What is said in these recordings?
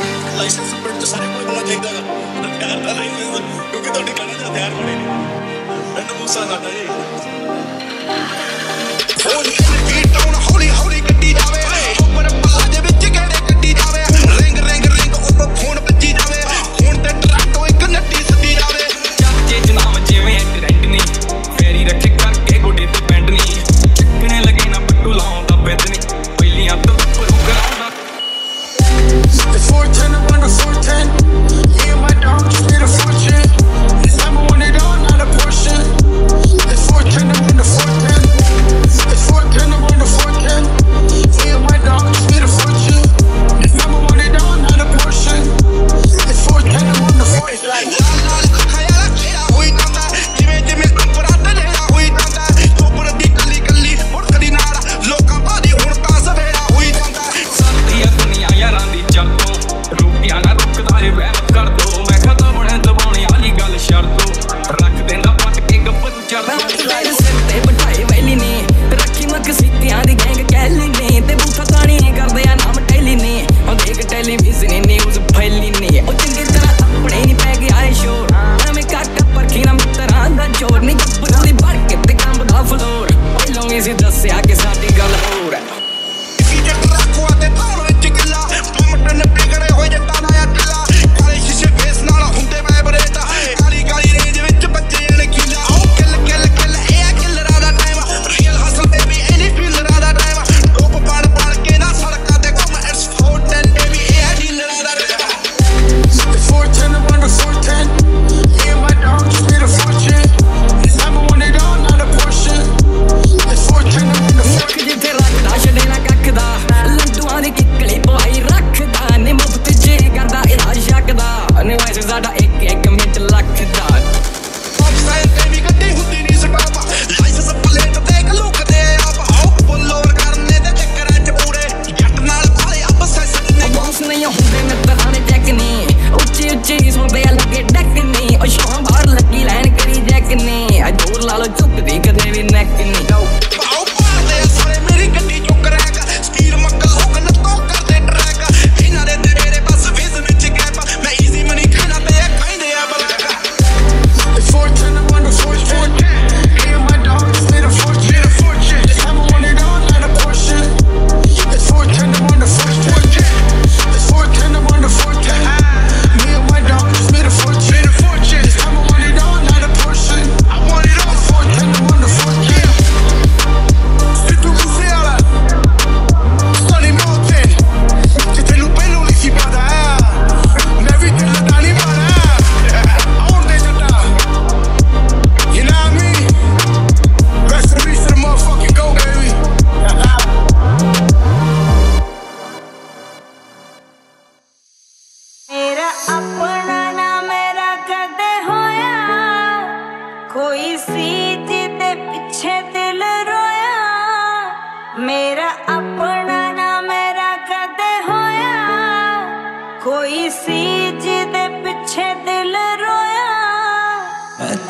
Licence plate ਤਾਂ ਸਾਰੇ ਕੋਲ ਹੋਣਾ ਚਾਹੀਦਾ ਹੈ ਹਥਿਆਰ ਦਾ ਲਾਇਸੈਂਸ ਕਿਉਂਕਿ ਤੁਹਾਡੇ ਕਾਰਾਂ 'ਚ ਹਥਿਆਰ ਬਣੇ ਨੇ। ਐਂਡ ਮੂਸਾ ਸਾਡਾ ਜੀ ਹੋਲੀ ਬੀਟ ਡਾਊਨ ਹੋਲੀ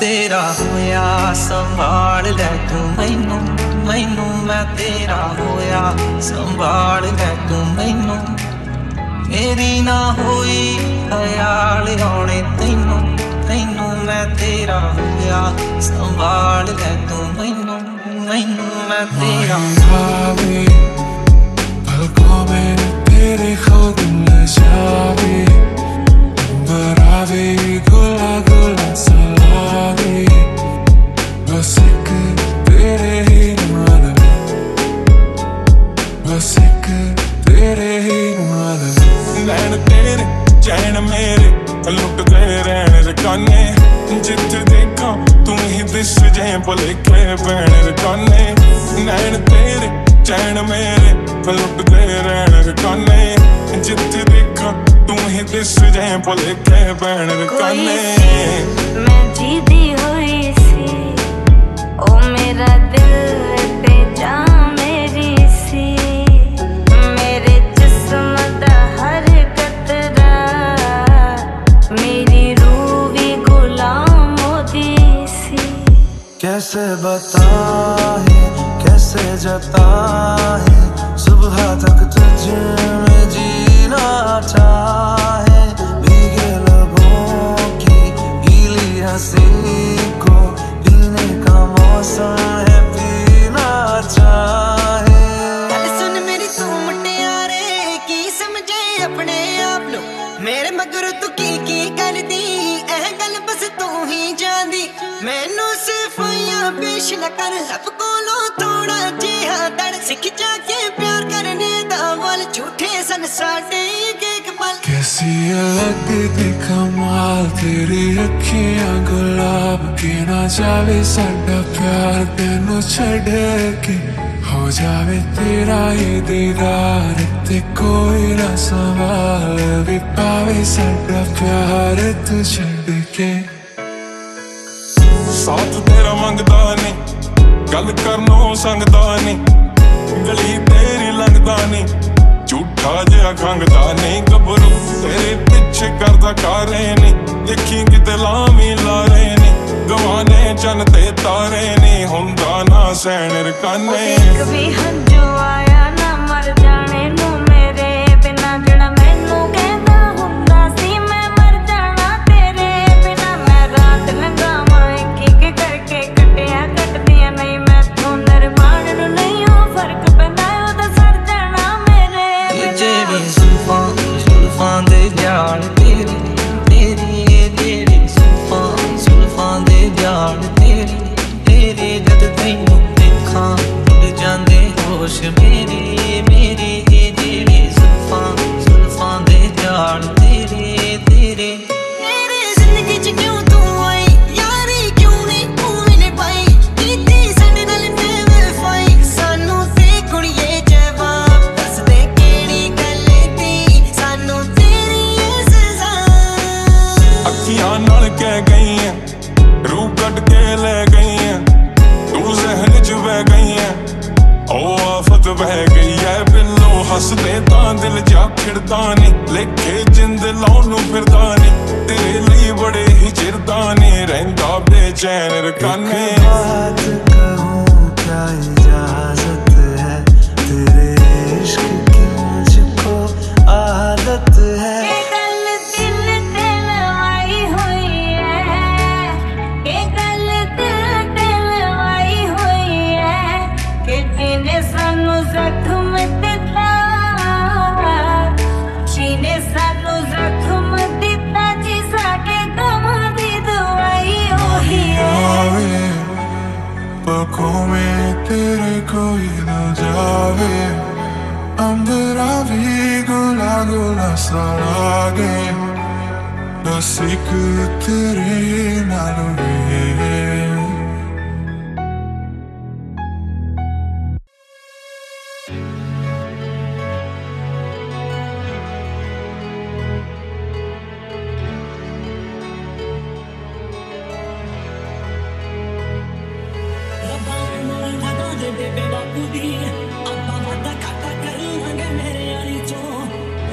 ਤੇਰਾ ਹੋਇਆ ਸੰਭਾਲ ਲੈ ਤੂੰ ਮੈਨੂੰ ਮੈਨੂੰ ਮੈਂ ਤੇਰਾ ਹੋਇਆ ਸੰਭਾਲ ਲੈ ਤੂੰ ਮੈਨੂੰ। ਮੇਰੀ ਨਾ ਹੋਈ ਖਿਆਲ ਆਉਣੇ ਤੈਨੂੰ ਤੈਨੂੰ ਮੈਂ ਤੇਰਾ ਹੋਇਆ ਸੰਭਾਲ ਲੈ ਤੂੰ ਮੈਨੂੰ ਮੈਨੂੰ ਮੈਂ ਤੇਰਾ। ਹੋਇਆ ਸਜੇ ਭੁਲੇਖੇ ਪੈਣ ਰਕਾਨੇ, ਨੈਣ ਤੇਰੇ ਚੈਣ ਮੇਰੇ ਫਲੁੱਟਦੇ ਰਹਿਣ ਰਕਾਨੇ। ਜਿੱਥੇ ਦੇਖਾਂ, ਤੂੰ ਹੀ ਦਿਸ ਜੇ ਭੁਲੇਖੇ ਪੈਣ ਰਕਾਨੇ। ਮੈਂ ਜੀਦੀ ਹੋਈ ਸੀ। ਉਹ ਮੇਰਾ ਦਿਲ ਤੇ ਜਾ ਮੇਰੀ ਸੀ। arrebatar ਲੱਗਦੀ ਕਮਾਲ, ਤੇਰੀ ਅੱਖੀਆਂ ਗੁਲਾਬ ਕਿਨਾ ਜਾਵੇ ਸਾਡਾ ਪਿਆਰ, ਤੈਨੂੰ ਛੱਡ ਕੇ ਹੋ ਜਾਵੇ ਤੇਰਾ ਇਹ ਦੀਦਾਰ ਤੇ ਕੋਈ ਨਾ ਸਵਾਲ ਵੀ ਪਾਵੇ ਸਾਡਾ ਪਿਆਰ ਤੂੰ ਛੱਡ ਕੇ। ਸਾਥ ਤੇਰਾ ਮੰਗਦਾ ਨਹੀਂ ਗੱਲ ਕਰਨੋਂ ਸੰਗਦਾ ਨਹੀਂ ਗਲੀ ਤੇਰੀ ਲੰਗਦਾ ਨਹੀਂ ਝੂਠਾ ਜਿਹਾ ਖੰਗਦਾ ਨਹੀਂ ਗੱਭਰੂ। ਤੇਰੇ ਪਿੱਛੇ ਕਰਦਾ ਕਾਰੇ ਨਹੀਂ ਦੇਖੀ ਕਿਤੇ ਲਾਵੀਂ ਲਾਰੇ ਨਹੀਂ ਗਵਾਨੇ ਚੰਨ ਤੇ ਤਾਰੇ ਨਹੀਂ ਹੁੰਦਾ ਨਾ ਸੈਣ ਰਕਾਨੇ। ਕभी ਹੰਝੂ ਆਇਆ ਨਾ ਮਰ ਜਾਣੇ ਹੱਸਦੇ ਤਾਂ ਦਿਲ ਜਾ ਖਿੜਦਾ ਨਹੀਂ ਲੇਖੇ ਜਿੰਦ ਲਾਉਣ ਨੂੰ ਫਿਰਦਾ ਨਹੀਂ ਤੇਰੇ ਲਈ ਬੜੇ ਹੀ ਚਿਰਦਾ ਨਹੀਂ ਰਹਿੰਦਾ ਬੇਚੈਨ ਰਕਾਨੇ बात कहूँ क्या इजाजत है तेरे इश्क की मुझको आदत है ਮੈਂ ਤੇਰੇ ਕੋਈ ਨਾ ਜਾਵੇ। ਅੰਦਰਾਂ ਵੀ ਗੁਲਾ ਗੁਲਾ ਸਲਾਗੇ ਬਸ ਇੱਕ ਤੇਰੇ ਨਾਲ ਹੋਏ ਦੇ ਬੇਬਾਕੂ ਦੀ ਆਪਾਂ ਵਾਦਾ ਖਾਤਾ ਕਰਾਂਗੇ ਮੇਰੇ ਵਾਲੀ ਚੋਂ।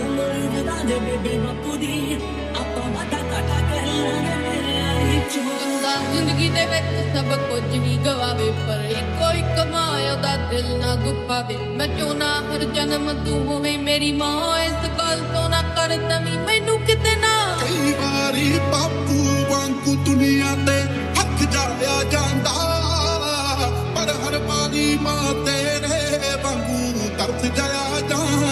ਉਮਰ ਵਧਾ ਦੇ ਬੇਬਾਕੂ ਦੀ ਆਪਾਂ ਵਾਦਾ ਖਾਤਾ ਕਰਾਂਗੇ ਮੇਰੇ ਵਾਲੀ ਚੋਂ ਜ਼ਿੰਦਗੀ ਦੇ ਵਿੱਚ ਸਭ ਕੁਝ ਵੀ ਗਵਾਵੇ, ਪਰ ਇੱਕੋ ਇੱਕ ਮਾਇਆ ਦਾ ਦਿਲ ਨਾ ਗੁਪਾਵੇ ਮੈਂ ਚੋਨਾ ਹਰ ਜਨਮ ਤੂੰ ਹੋਵੇਂ ਮੇਰੀ ਮਾਂ ਇਸ ਗੱਲ ਤੋਂ ਨਾ ਕਰ ਤਮੀ ਮੈਨੂੰ ਕਿਤੇ ਨਾ ਕਈ ਵਾਰੀ ਬਾਪੂ ਵਾਂਗੂ ਦੁਨੀਆ ਤੇ ਹੱਕ ਜਾਇਆ ਜਾਂਦਾ। ਹਰ ਵਾਰੀ ਮਾਂ ਤੇਰੇ ਵਾਂਗੂ ਤਰਸ ਜਾਇਆ ਜਾਂਦਾ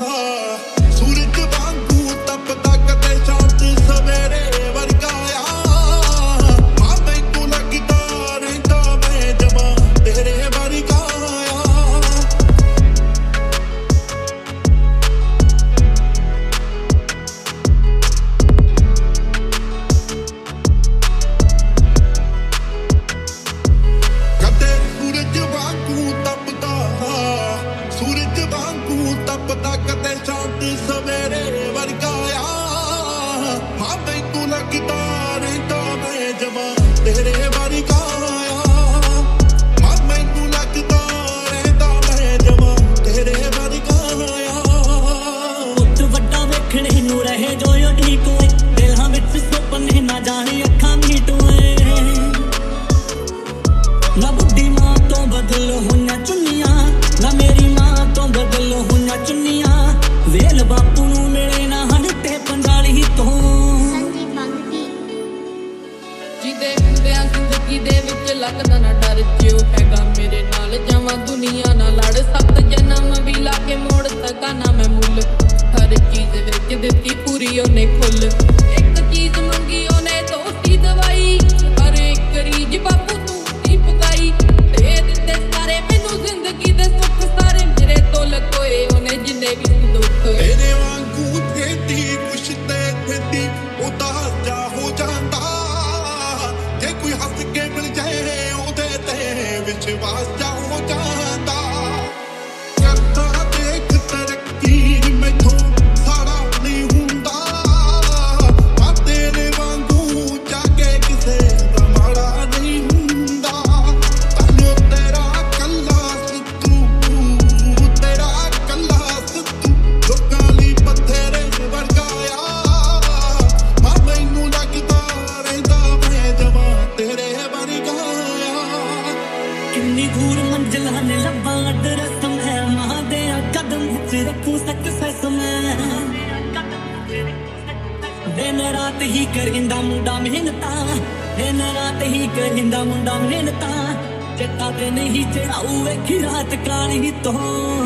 Oh. ਦੁਨੀਆ ਨਾਲ ਲੜ ਸਤ ਜਨਮ ਵੀ ਲਾ ਕੇ ਮੋੜ ਸਕਾ ਨਾ ਮੈਂ ਮੁੱਲ। ਹਰ ਚੀਜ਼ ਵਿੱਚ ਦਿੱਤੀ ਪੂਰੀ ਉਹਨੇ ਖੁੱਲ। ਰਾਤ ਹੀ ਕਹਿੰਦਾ ਮੁੰਡਾ ਮਿਹਨਤਾਂ ਜੱਟਾ ਤੇ ਨਹੀਂ ਚੜਾਉ ਵੇਖੀ ਰਾਤ ਕਾਲੀ ਤੋਂ।